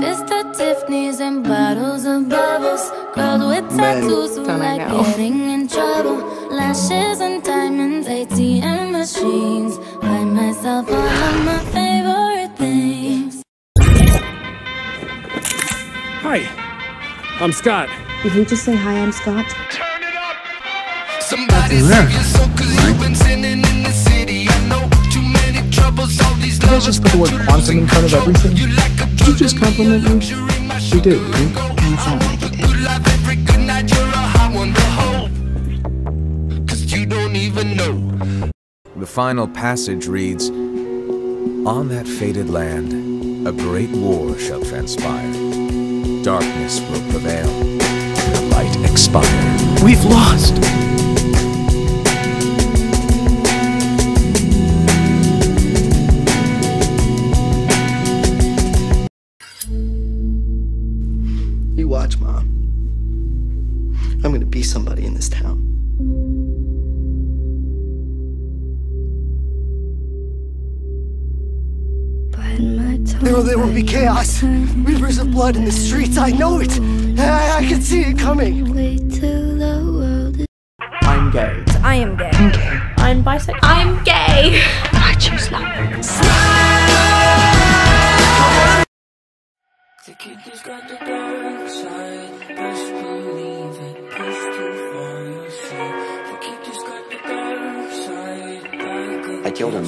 Vista Tiffany's and bottles of bubbles. Girls with tattoos who don't I like know. getting in trouble. Lashes and diamonds, ATM machines. Buy myself all of my favorite things. Hi, I'm Scott. Did you just say hi, I'm Scott? Somebody save your soul cause you've been sinning in the city. I know too many troubles, all these Let's just put the word quantum in front of everything. You Did just compliment me? You did, didn't you? Kind of sound like it did. good life every good night, you're a high one to hold. Cause you don't even know. The final passage reads On that fated land, a great war shall transpire. Darkness will prevail, the light expire. We've lost. You watch, Mom. I'm gonna be somebody in this town. There will, there will be chaos. Rivers of blood in the streets. I know it. I, I can see it coming. Wait till the world is I'm gay. I am gay. I'm bisexual. I'm gay. The kid has got the dark side. Best believe it. Push too far, you'll see. The kid has got the dark side. Back I killed him.